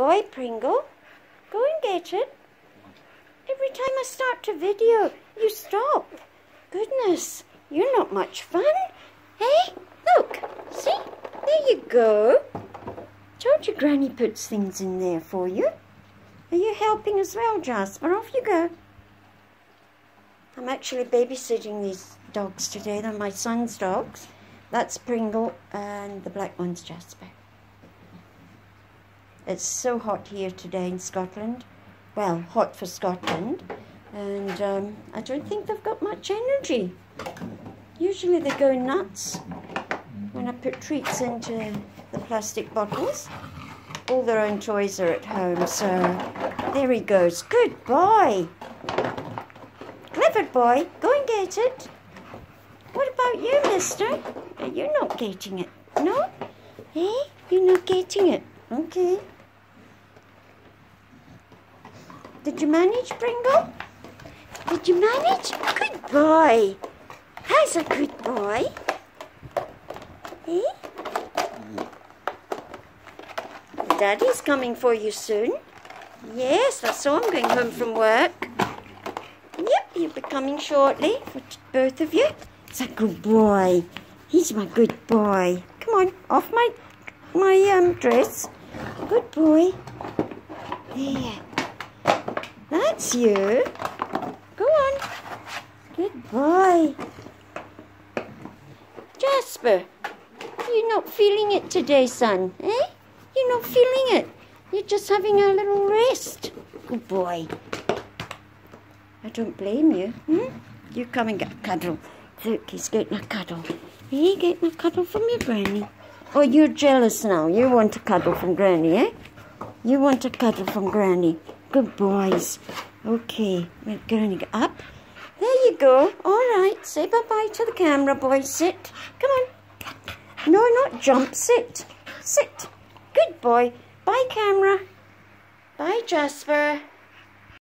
boy, Pringle. Go and get it. Every time I start to video, you stop. Goodness, you're not much fun. Hey, look. See? There you go. Told you Granny puts things in there for you. Are you helping as well, Jasper? Off you go. I'm actually babysitting these dogs today. They're my son's dogs. That's Pringle and the black one's Jasper. It's so hot here today in Scotland. Well, hot for Scotland. And um, I don't think they've got much energy. Usually they go nuts when I put treats into the plastic bottles. All their own toys are at home, so there he goes. Good boy. Clifford boy, go and get it. What about you, mister? You're not getting it. No? Hey, you're not getting it. Okay. Did you manage, Pringle? Did you manage? Good boy. How's a good boy? Eh? Daddy's coming for you soon. Yes, I saw him going home from work. Yep, he'll be coming shortly for both of you. It's a good boy. He's my good boy. Come on, off my my um dress. Good boy. There. That's you. Go on. Good boy. Jasper, you're not feeling it today, son, eh? You're not feeling it. You're just having a little rest. Good boy. I don't blame you. Hmm? You come and get a cuddle. Look, he's getting a cuddle. He getting a cuddle from your granny. Oh, you're jealous now. You want a cuddle from granny, eh? You want a cuddle from granny. Good boys. Okay, we're going up. There you go. All right, say bye-bye to the camera, boys. Sit. Come on. No, not jump. Sit. Sit. Good boy. Bye, camera. Bye, Jasper.